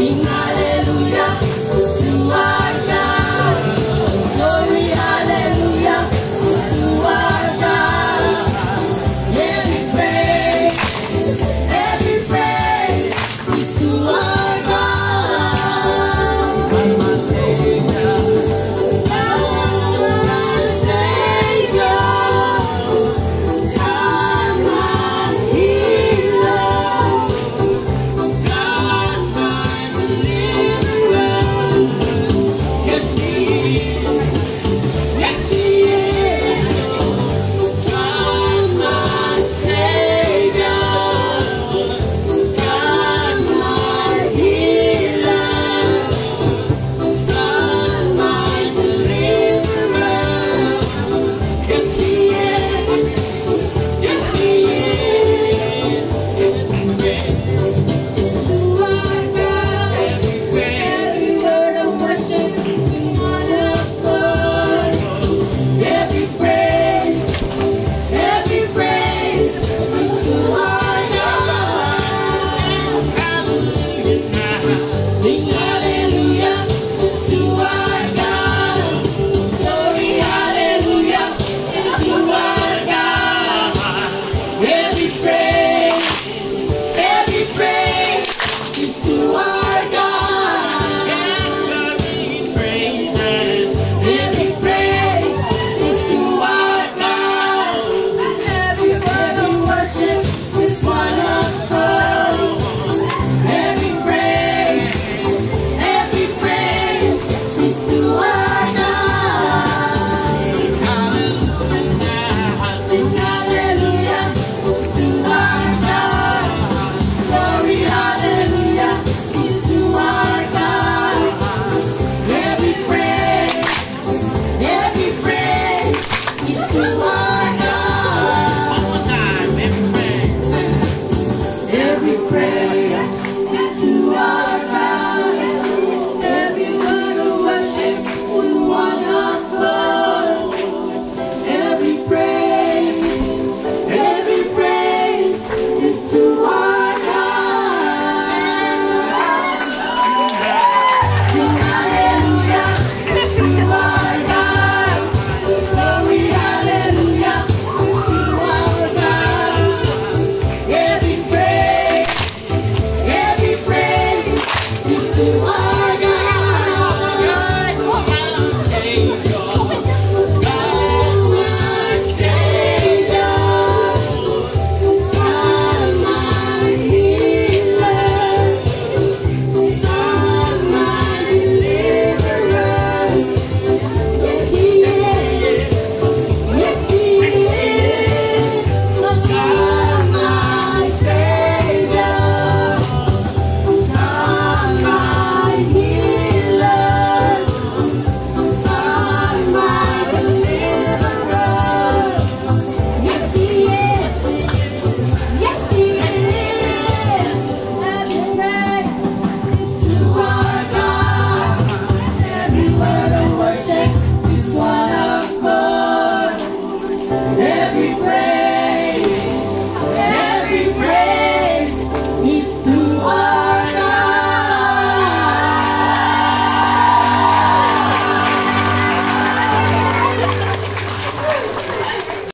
Sing